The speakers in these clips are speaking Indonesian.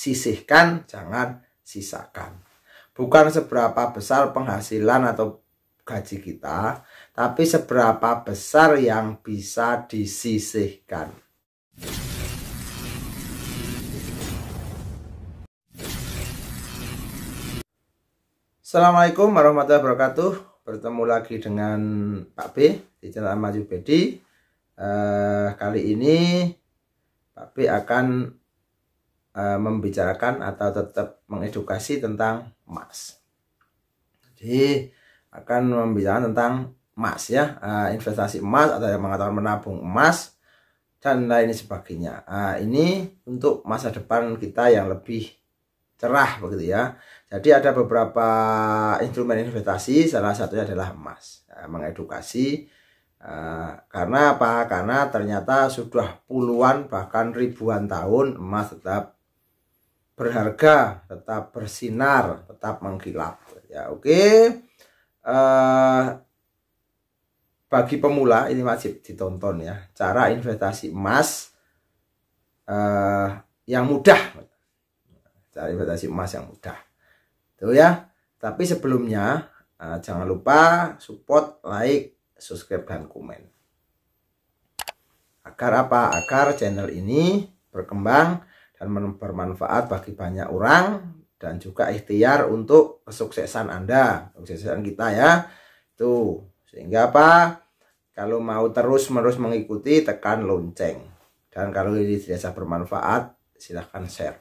sisihkan, jangan sisakan. Bukan seberapa besar penghasilan atau gaji kita, tapi seberapa besar yang bisa disisihkan. Assalamualaikum warahmatullahi wabarakatuh. Bertemu lagi dengan Pak B di channel Maju Bedi. Eh, kali ini Pak B akan uh, membicarakan atau tetap mengedukasi tentang emas. Jadi akan membicarakan tentang emas ya, uh, investasi emas atau yang mengatakan menabung emas dan lain sebagainya. Uh, ini untuk masa depan kita yang lebih cerah begitu ya. Jadi ada beberapa instrumen investasi, salah satunya adalah emas. Mengedukasi karena apa? Karena ternyata sudah puluhan bahkan ribuan tahun emas tetap berharga, tetap bersinar, tetap mengkilap. Ya, oke. Okay. Uh, eh, bagi pemula ini wajib ditonton ya. Cara investasi emas uh, yang mudah. Cara investasi emas yang mudah. Tuh ya. Tapi sebelumnya uh, jangan lupa support, like, subscribe dan komen. Agar apa? Agar channel ini berkembang dan bermanfaat bagi banyak orang dan juga ikhtiar untuk kesuksesan Anda, kesuksesan kita ya. Itu sehingga apa? Kalau mau terus-menerus mengikuti tekan lonceng. Dan kalau ini dirasa bermanfaat, silahkan share.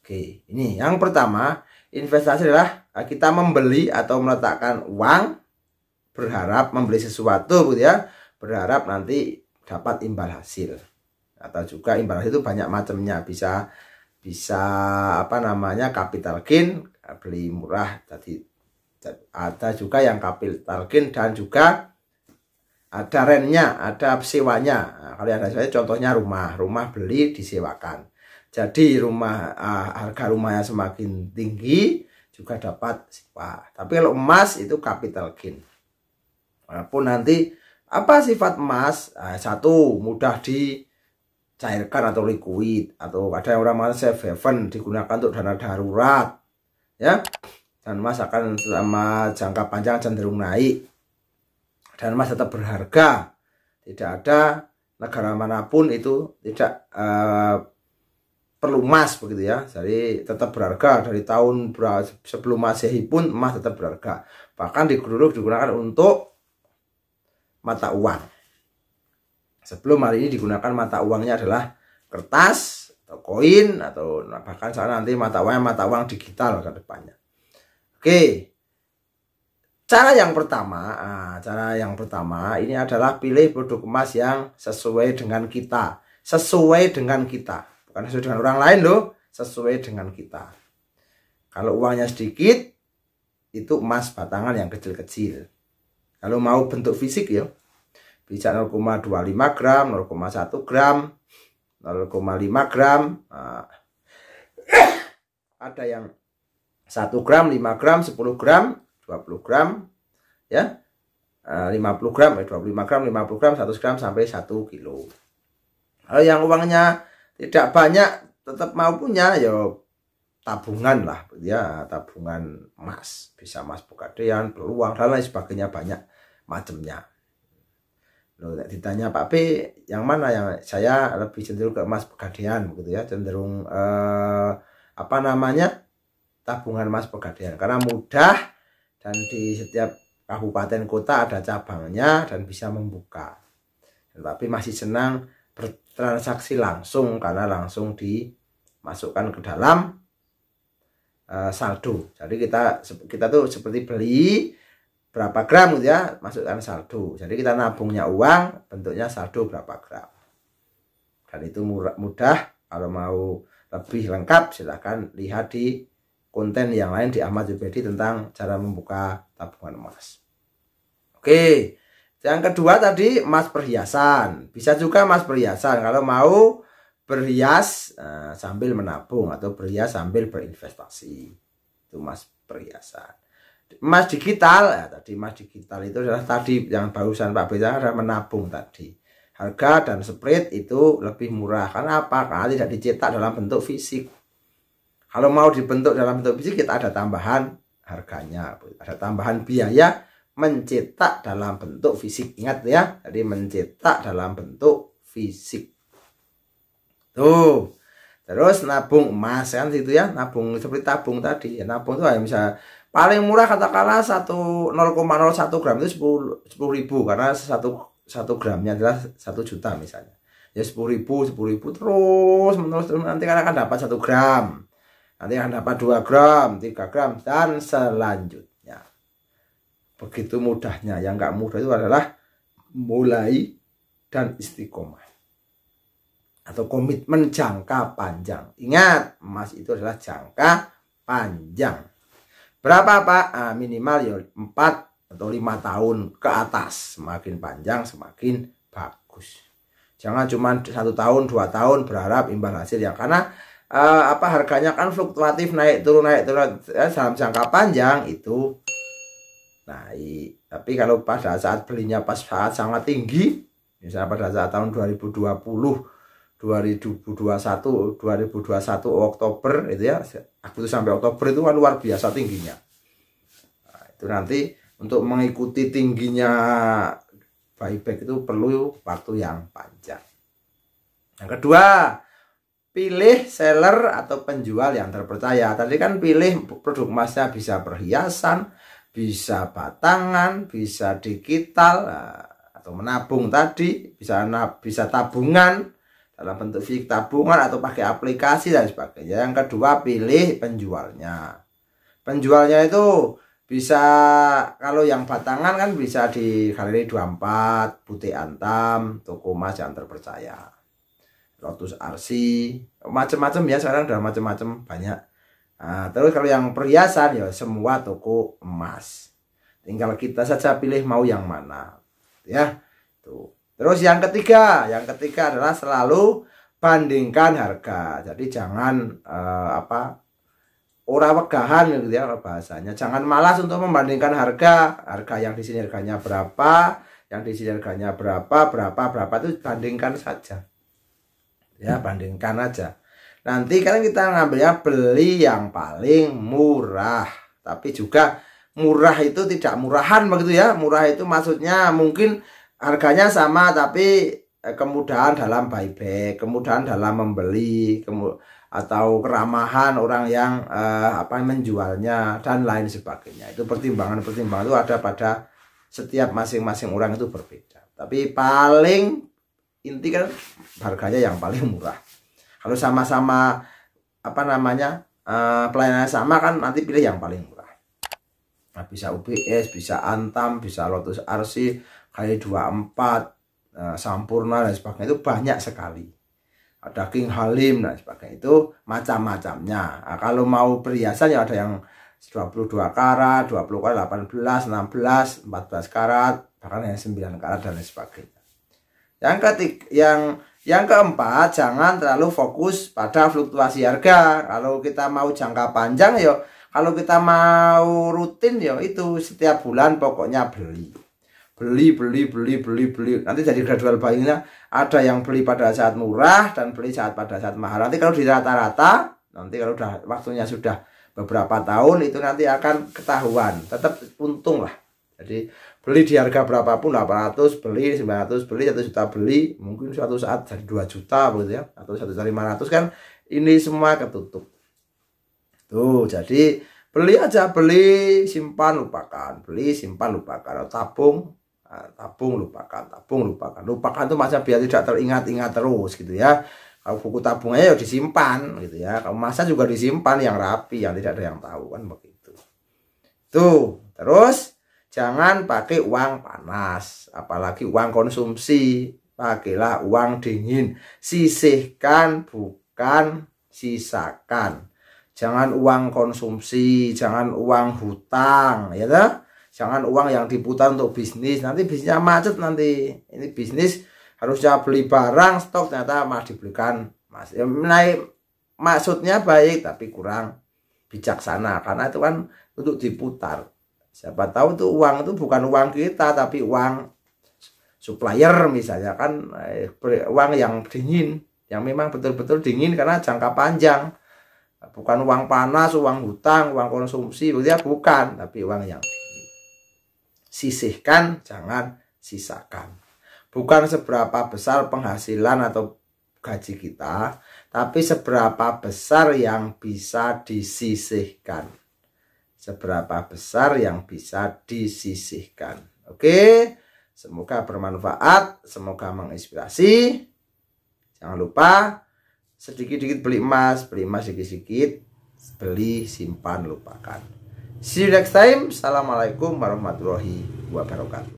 Oke, ini yang pertama, investasi adalah kita membeli atau meletakkan uang berharap membeli sesuatu gitu ya, berharap nanti dapat imbal hasil atau juga imbal itu banyak macamnya. Bisa bisa apa namanya capital gain beli murah. Jadi ada juga yang capital gain dan juga ada rentnya ada sewanya. Nah, kalau ada saya contohnya rumah. Rumah beli disewakan. Jadi rumah uh, harga rumahnya semakin tinggi juga dapat sewa. Tapi kalau emas itu capital gain. Walaupun nanti apa sifat emas? Uh, satu mudah di cairkan atau liquid atau ada yang orang mengatakan safe haven digunakan untuk dana darurat ya. Dan emas akan selama jangka panjang cenderung naik. Dan emas tetap berharga. Tidak ada negara mana pun itu tidak uh, perlu emas begitu ya. Jadi tetap berharga. Dari tahun sebelum masehi pun emas tetap berharga. Bahkan di digunakan untuk mata uang sebelum hari ini digunakan mata uangnya adalah kertas atau koin atau bahkan sana nanti mata uangnya mata uang digital ke depannya. Oke. Cara yang pertama, nah, cara yang pertama ini adalah pilih produk emas yang sesuai dengan kita, sesuai dengan kita, bukan sesuai dengan orang lain loh, sesuai dengan kita. Kalau uangnya sedikit, itu emas batangan yang kecil-kecil. Kalau mau bentuk fisik ya, bisa 0,25 gram 0,1 gram 0,5 gram. Nah, ada yang 1 gram 5 gram 10 gram 20 gram ya. 50 eh, gram 25 eh, gram 50 gram 100 gram sampai 1 kilo. Kalau yang uangnya tidak banyak tetap mau punya ya tabungan lah ya tabungan emas. Bisa emas pegadaian peluang dan lain sebagainya banyak macamnya Loh, ditanya Pak P yang mana? Yang saya lebih cenderung ke emas pegadaian begitu ya. Cenderung eh, apa namanya? Tabungan emas pegadaian karena mudah dan di setiap kabupaten kota ada cabangnya dan bisa membuka. P masih senang bertransaksi langsung karena langsung dimasukkan ke dalam eh, saldo. Jadi kita kita tuh seperti beli berapa gram gitu ya masukkan saldo. Jadi kita nabungnya uang bentuknya saldo berapa gram. Dan itu murah, mudah. Kalau mau lebih lengkap silahkan lihat di konten yang lain di Ahmad Jubedi tentang cara membuka tabungan emas. Oke yang kedua tadi emas perhiasan. Bisa juga emas perhiasan. Kalau mau berhias uh, sambil menabung atau berhias sambil berinvestasi. Itu emas perhiasan emas digital ya tadi emas digital itu adalah tadi yang barusan Pak Beda adalah menabung tadi. Harga dan spread itu lebih murah. Karena apa? Karena tidak dicetak dalam bentuk fisik. Kalau mau dibentuk dalam bentuk biji kita ada tambahan harganya. Ada tambahan biaya mencetak dalam bentuk fisik. Ingat ya jadi mencetak dalam bentuk fisik. Tuh. Terus nabung emas kan itu ya. Nabung seperti tabung tadi. Ya nabung itu ya bisa paling murah katakanlah satu 0,01 gram itu 10 10 ribu karena satu satu gramnya adalah satu juta misalnya. Ya sepuluh ribu sepuluh ribu terus menerus nanti kan akan dapat satu gram. Nanti akan dapat dua gram tiga gram dan selanjutnya. Begitu mudahnya. Yang nggak mudah itu adalah mulai dan istiqomah. Atau komitmen jangka panjang. Ingat emas itu adalah jangka panjang berapa pak? Ah, minimal ya 4 atau lima tahun ke atas. Semakin panjang semakin bagus. Jangan cuma satu tahun, dua tahun berharap imbal hasil yang karena uh, apa harganya kan fluktuatif naik turun naik turun. Ya, dalam jangka panjang itu naik. Tapi kalau pada saat belinya pas saat sangat tinggi, misalnya pada saat tahun 2020 2021 2021 Oktober itu ya Agustus sampai Oktober itu kan luar biasa tingginya nah, itu nanti untuk mengikuti tingginya buyback itu perlu waktu yang panjang. Yang kedua, pilih seller atau penjual yang terpercaya. Tadi kan pilih produk emasnya bisa perhiasan, bisa batangan, bisa digital eh, atau menabung tadi, bisa bisa tabungan dalam bentuk fix tabungan atau pakai aplikasi dan sebagainya. Yang kedua, pilih penjualnya. Penjualnya itu bisa kalau yang batangan kan bisa di Galeri 24, Putih Antam, toko emas yang terpercaya. Lotus Arsi, macam-macam ya sekarang udah macam-macam banyak. Nah, terus kalau yang perhiasan ya semua toko emas. Tinggal kita saja pilih mau yang mana. Ya. Tuh. Terus yang ketiga, yang ketiga adalah selalu bandingkan harga. Jadi jangan uh, apa ora wegahan gitu ya bahasanya. Jangan malas untuk membandingkan harga, harga yang di sini harganya berapa, yang di sini harganya berapa, berapa, berapa itu bandingkan saja. Ya, bandingkan aja. Nanti kan kita ngambilnya beli yang paling murah, tapi juga murah itu tidak murahan begitu ya. Murah itu maksudnya mungkin harganya sama tapi eh, kemudahan dalam buyback, kemudahan dalam membeli, kemudian atau keramahan orang yang uh, apa menjualnya dan lain sebagainya. Itu pertimbangan-pertimbangan itu ada pada setiap masing-masing orang itu berbeda. Tapi paling inti kan harganya yang paling murah. Kalau sama-sama apa namanya uh, pelayanannya sama kan nanti pilih yang paling murah. Nah, bisa UBS bisa Antam bisa Lotus RC kali 24 uh, Sampurna dan sebagainya itu banyak sekali. Daging halim dan sebagainya itu macam-macamnya. Nah, kalau mau perhiasan ya ada yang 22 karat 20 karat 18 16 14 karat bahkan yang 9 karat dan sebagainya. Yang ketiga yang yang keempat jangan terlalu fokus pada fluktuasi harga. Kalau kita mau jangka panjang ya kalau kita mau rutin ya itu setiap bulan pokoknya beli beli beli beli beli beli. Nanti jadi gradual buyingnya ada yang beli pada saat murah dan beli saat pada saat mahal. Nanti kalau di rata-rata nanti kalau udah waktunya sudah beberapa tahun itu nanti akan ketahuan. Tetap untung lah. Jadi beli di harga berapapun 800 beli 900 beli 1 juta beli mungkin suatu saat jadi 2 juta begitu ya. Atau 1 juta 500 kan ini semua ketutup. Tuh jadi beli aja beli simpan lupakan. Beli simpan lupakan. Tabung tabung lupakan tabung lupakan. Lupakan itu masa biar tidak teringat-ingat terus gitu ya. Kalau buku tabungnya ya disimpan gitu ya. Kalau masa juga disimpan yang rapi yang tidak ada yang tahu kan begitu. Tuh terus jangan pakai uang panas apalagi uang konsumsi. Pakailah uang dingin. Sisihkan bukan sisakan. Jangan uang konsumsi jangan uang hutang ya tak? Jangan uang yang diputar untuk bisnis. Nanti bisnisnya macet nanti ini bisnis harusnya beli barang stok ternyata malah dibelikan. Mas ya, naik maksudnya baik tapi kurang bijaksana. Karena itu kan untuk diputar. Siapa tahu tuh uang itu bukan uang kita tapi uang supplier misalnya kan. Eh, uang yang dingin yang memang betul-betul dingin karena jangka panjang. Bukan uang panas uang hutang uang konsumsi ya bukan tapi uang yang sisihkan jangan sisakan. Bukan seberapa besar penghasilan atau gaji kita tapi seberapa besar yang bisa disisihkan. Seberapa besar yang bisa disisihkan. Oke? Semoga bermanfaat semoga menginspirasi. Jangan lupa sedikit-sedikit beli emas beli emas sedikit-sedikit beli simpan lupakan see you next time. Assalamualaikum warahmatullahi wabarakatuh